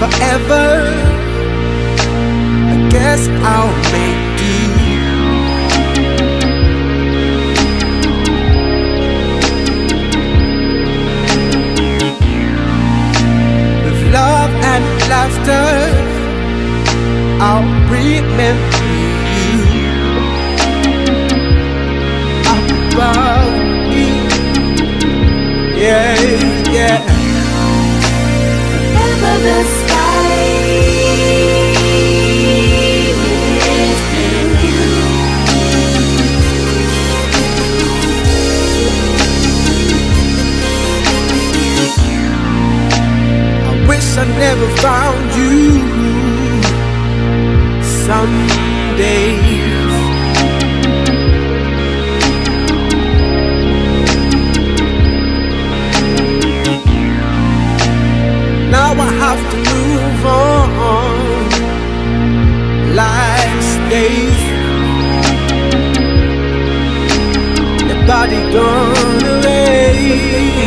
forever. I guess I'll make never found you. Some days now I have to move on. Life stays. Your body gone away.